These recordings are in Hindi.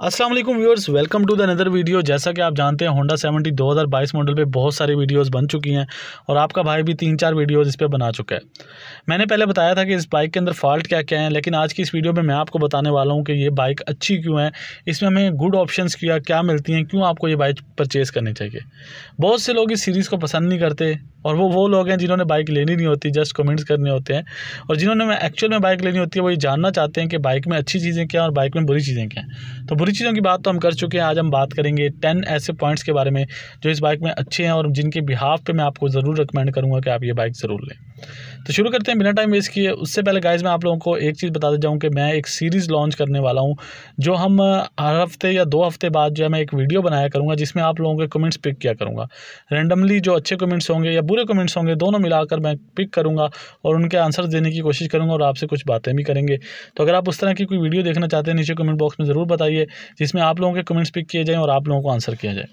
वालेकुम viewers, welcome to the another video. जैसा कि आप जानते हैं होंडा सेवेंटी 2022 मॉडल पे बहुत सारी वीडियोस बन चुकी हैं और आपका भाई भी तीन चार वीडियोस इस पर बना चुका है। मैंने पहले बताया था कि इस बाइक के अंदर फॉल्ट क्या क्या है, लेकिन आज की इस वीडियो में मैं आपको बताने वाला हूँ कि ये बाइक अच्छी क्यों है, इसमें हमें गुड ऑप्शन क्या क्या मिलती हैं, क्यों आपको ये बाइक परचेज़ करनी चाहिए। बहुत से लोग इस सीरीज़ को पसंद नहीं करते और वो वो लोग हैं जिन्होंने बाइक लेनी नहीं होती जस्ट कमेंट्स करने होते हैं। और जिन्होंने एक्चुअल में बाइक लेनी होती है, वो ये जानना चाहते हैं कि बाइक में अच्छी चीज़ें क्या और बाइक में बुरी चीज़ें क्या हैं। तो बुरी चीज़ों की बात तो हम कर चुके हैं, आज हम बात करेंगे टेन ऐसे पॉइंट्स के बारे में जो इस बाइक में अच्छे हैं और जिनके बिहाफ पर मैं आपको ज़रूर रिकमेंड करूँगा कि आप ये बाइक ज़रूर लें। तो शुरू करते हैं बिना टाइम वेस्ट किए। उससे पहले गाइज़ मैं आप लोगों को एक चीज़ बता जाऊँ कि मैं एक सीरीज़ लॉन्च करने वाला हूँ, जो हम हर हफ़्ते या दो हफ़्ते बाद जो है मैं एक वीडियो बनाया करूँगा, जिसमें आप लोगों के कमेंट्स पिक किया करूँगा। रैंडमली जो अच्छे कमेंट्स होंगे या बुरे कमेंट्स होंगे, दोनों मिलाकर मैं पिक करूँगा और उनके आंसर देने की कोशिश करूँगा और आपसे कुछ बातें भी करेंगे। तो अगर आप उस तरह की कोई वीडियो देखना चाहते हैं, नीचे कमेंट बॉक्स में ज़रूर बताइए, जिसमें आप लोगों के कमेंट्स पिक किए जाएँ और आप लोगों को आंसर किया जाए।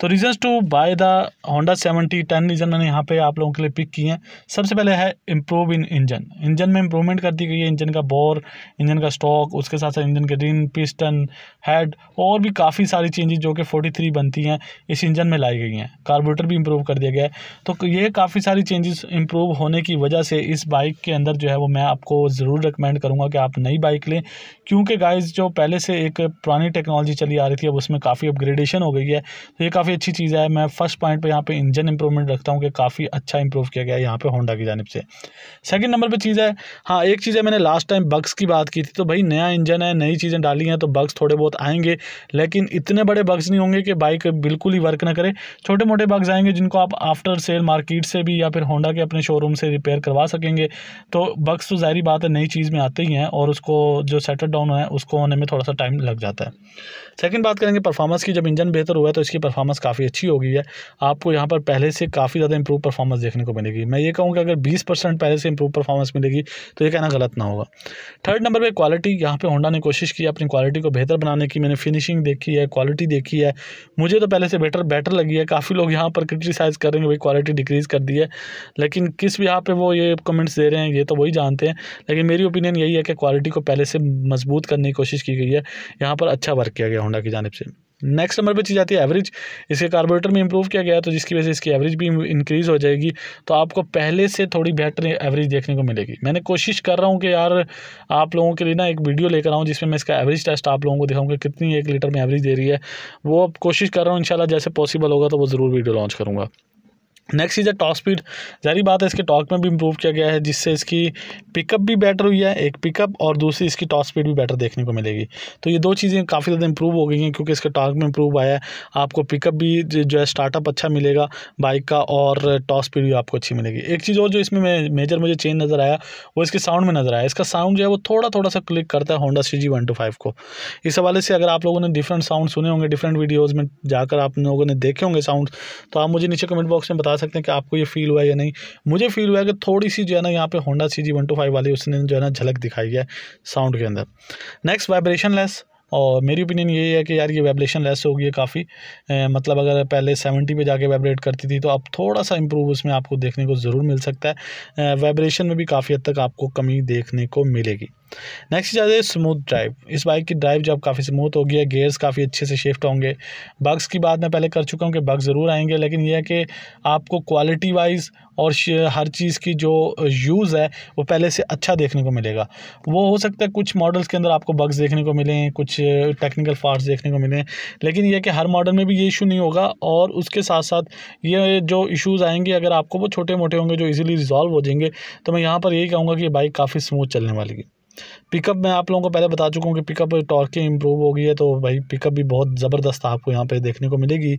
तो reasons to buy the Honda seventy ten reason मैंने यहाँ पे आप लोगों के लिए पिक किए हैं। सबसे पहले है इम्प्रूव इन इंजन इंजन में इम्प्रूवमेंट कर दी गई है इंजन का बोर इंजन का स्टॉक उसके साथ साथ इंजन के रिन पिस्टन हेड और भी काफ़ी सारी चेंजेस जो कि फोर्टी थ्री बनती हैं, इस इंजन में लाई गई हैं। कार्बोरेटर भी इम्प्रूव कर दिया गया है। तो ये काफ़ी सारी चेंजेस इम्प्रूव होने की वजह से इस बाइक के अंदर जो है वो मैं आपको ज़रूर रिकमेंड करूँगा कि आप नई बाइक लें। क्योंकि गाइज़ जो पहले से एक पुरानी टेक्नोलॉजी चली आ रही थी, अब उसमें काफ़ी अपग्रेडेशन हो गई है। तो ये काफ़ी अच्छी चीज़ है। मैं फ़र्स्ट पॉइंट पर यहाँ पर इंजन इंप्रूवमेंट रखता हूँ कि काफ़ी अच्छा इंप्रूव किया गया है यहाँ पर होंडा की जानब से। सेकंड नंबर पे चीज़ है हाँ एक चीज़ है, मैंने लास्ट टाइम बग्स की बात की थी तो भाई नया इंजन है, नई चीज़ें डाली हैं तो बग्स थोड़े बहुत आएँगे, लेकिन इतने बड़े बग्स नहीं होंगे कि बाइक बिल्कुल ही वर्क ना करे। छोटे मोटे बग्स आएँगे जिनको आप आफ्टर सेल मार्केट से भी या फिर होंडा के अपने शोरूम से रिपेयर करवा सकेंगे तो बग्स तो ज़ाहरी बात है, नई चीज़ में आते ही हैं, और उसको जो सेटल डाउन है, उसको होने में थोड़ा सा टाइम लग जाता है। सेकंड बात करेंगे परफॉर्मेंस की, जब इंजन बेहतर हुआ है तो इसकी परफॉर्मेंस काफ़ी अच्छी हो गई है। आपको यहाँ पर पहले से काफ़ी ज़्यादा इंप्रूव परफॉर्मेंस देखने को मिलेगी। मैं ये कहूँगा, अगर बीस परसेंट पहले से इंप्रूव परफॉर्मेंस मिलेगी तो ये कहना गलत ना होगा। थर्ड नंबर पे क्वालिटी यहाँ पे होंडा ने कोशिश की अपनी क्वालिटी को बेहतर बनाने की, मैंने फिनिशिंग देखी है क्वालिटी देखी है। मुझे तो पहले से बेटर बेटर लगी है, काफ़ी लोग यहाँ पर क्रिटिसाइज़ कर रहे हैं भाई क्वालिटी डिक्रीज़ कर दी है, लेकिन किस भी यहाँ पे वो ये कमेंट्स दे रहे हैं, ये तो वही जानते हैं, लेकिन मेरी ओपिनियन यही है कि क्वालिटी को पहले से मज़बूत करने की कोशिश की गई है, यहाँ पर अच्छा वर्क किया गया होंडा की जानब से। नेक्स्ट नंबर पे चीज़ आती है एवरेज इसके कार्बोरेटर में इंप्रूव किया गया तो जिसकी वजह से इसकी एवरेज भी इंक्रीज़ हो जाएगी। तो आपको पहले से थोड़ी बेहतर एवरेज देखने को मिलेगी। मैंने कोशिश कर रहा हूँ कि यार आप लोगों के लिए ना एक वीडियो लेकर आऊँ, जिसमें मैं इसका एवरेज टेस्ट आप लोगों को दिखाऊँगा कितनी एक लीटर में एवरेज दे रही है। वो अब कोशिश कर रहा हूँ, इंशाल्लाह जैसे पॉसिबल होगा तो वो ज़रूर वीडियो लॉन्च करूँगा। नेक्स्ट चीज़ है टॉप स्पीड जारी बात है, इसके टॉक में भी इम्प्रूव किया गया है, जिससे इसकी पिकअप भी बेटर हुई है, एक पिकअप और दूसरी इसकी टॉप स्पीड भी बेटर देखने को मिलेगी। तो ये दो चीज़ें काफ़ी ज़्यादा इंप्रूव हो गई हैं, क्योंकि इसके टॉक में इम्प्रूव आया है। आपको पिकअप भी जो है स्टार्टअप अच्छा मिलेगा बाइक का और टॉप स्पीड भी आपको अच्छी मिलेगी। एक चीज़ और जो इसमें मेजर मुझे चेंज नज़र आया, वो इसके साउंड में नज़र आया। इसका साउंड जो है वो थोड़ा थोड़ा सा क्लिक करता है Honda C G one two five को। इस हवाले से अगर आप लोगों ने डिफरेंट साउंड सुने होंगे डिफरेंट वीडियोज़ में जाकर आप लोगों ने देखे होंगे साउंड तो आप मुझे नीचे कमेंट बॉक्स में बता सकते हैं कि आपको ये फील हुआ या नहीं। मुझे फील हुआ है कि थोड़ी सी जो है ना, यहाँ पे Honda C G one two five वाली उसने जो है ना झलक दिखाई है साउंड के अंदर। नेक्स्ट वाइब्रेशन लेस और मेरी ओपिनियन यही है कि यार ये वाइब्रेशन लेस हो गई है काफ़ी मतलब अगर पहले सेवेंटी पे जाके वाइब्रेट करती थी तो अब थोड़ा सा इंप्रूव उसमें आपको देखने को ज़रूर मिल सकता है। वाइब्रेशन में भी काफ़ी हद तक आपको कमी देखने को मिलेगी। नेक्स्ट चीज़ है स्मूथ ड्राइव इस बाइक की ड्राइव जब काफ़ी स्मूथ होगी है गेयर्स काफ़ी अच्छे से शिफ्ट होंगे बग्स की बात मैं पहले कर चुका हूँ कि बग ज़रूर आएँगे, लेकिन यह है कि आपको क्वालिटी वाइज और हर चीज़ की जो यूज़ है, वो पहले से अच्छा देखने को मिलेगा। वो हो सकता है कुछ मॉडल्स के अंदर आपको बग्स देखने को मिलें, कुछ टेक्निकल फॉल्ट देखने को मिलें, लेकिन यह कि हर मॉडल में भी ये इशू नहीं होगा, और उसके साथ साथ ये जो इशूज़ आएँगे, अगर आपको वो छोटे मोटे होंगे, जो ईजिली रिजॉल्व हो जाएँगे तो मैं यहाँ पर यही कहूँगा कि ये बाइक काफ़ी स्मूथ चलने वाली है। पिकअप मैं आप लोगों को पहले बता चुका हूँ कि पिकअप टॉर्क इम्प्रूव हो गई है तो भाई पिकअप भी बहुत ज़बरदस्त आपको यहाँ पे देखने को मिलेगी।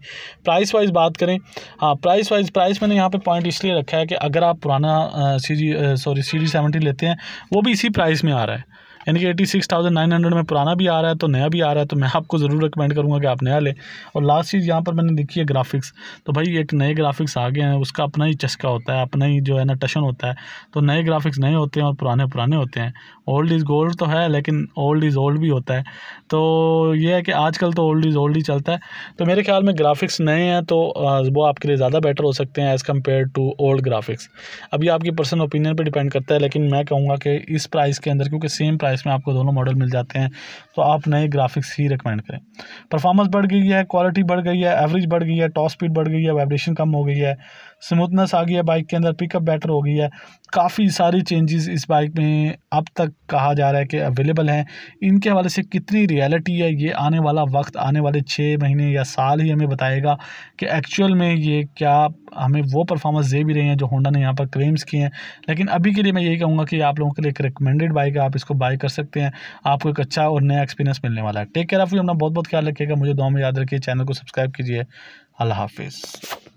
प्राइस वाइज बात करें हाँ प्राइस वाइज प्राइस मैंने यहाँ पे पॉइंट इसलिए रखा है कि अगर आप पुराना सी सॉरी सी जी सेवेंटी लेते हैं, वो भी इसी प्राइस में आ रहा है। यानी कि eighty six thousand nine hundred में पुराना भी आ रहा है तो नया भी आ रहा है तो मैं आपको ज़रूर रिकमेंड करूँगा कि आप नया लें। और लास्ट चीज़ यहाँ पर मैंने लिखी है ग्राफिक्स तो भाई एक नए ग्राफिक्स आ गए हैं, उसका अपना ही चस्का होता है, अपना ही जो है ना टशन होता है। तो नए ग्राफिक्स नए होते हैं और पुराने पुराने होते हैं। ओल्ड इज़ गोल्ड तो है, लेकिन ओल्ड इज़ ओल्ड भी होता है। तो ये है कि आजकल तो ओल्ड इज़ ओल्ड ही चलता है। तो मेरे ख्याल में ग्राफिक्स नए हैं तो वो आपके लिए ज़्यादा बेटर हो सकते हैं as compare to old graphics अभी आपकी पर्सनल ओपिनियन पर डिपेंड करता है, लेकिन मैं कहूँगा कि इस प्राइस के अंदर, क्योंकि सेम प्राइस प्राइस में आपको दोनों मॉडल मिल जाते हैं। तो आप नए ग्राफिक्स ही रिकमेंड करें। परफॉर्मेंस बढ़ गई है क्वालिटी बढ़ गई है एवरेज बढ़ गई है टॉप स्पीड बढ़ गई है वाइब्रेशन कम हो गई है स्मूथनेस आ गई है बाइक के अंदर पिकअप बेटर हो गई है। काफ़ी सारी चेंजेस इस बाइक में अब तक कहा जा रहा है कि अवेलेबल हैं। इनके हवाले से कितनी रियलिटी है, ये आने वाला वक्त, आने वाले छः महीने या साल ही हमें बताएगा कि एक्चुअल में ये क्या हमें वो परफॉर्मेंस दे भी रहे हैं जो होंडा ने यहाँ पर क्लेम्स किए हैं। लेकिन अभी के लिए मैं यही कहूँगा कि आप लोगों के लिए एक रिकमेंडेड बाइक है, आप इसको बाई कर सकते हैं। आपको एक अच्छा और नया एक्सपीरियंस मिलने वाला है। टेक केयर ऑफ़ यू अपना बहुत बहुत ख्याल रखिएगा। मुझे दो में याद रखिए। चैनल को सब्सक्राइब कीजिए। अल्लाह हाफिज़।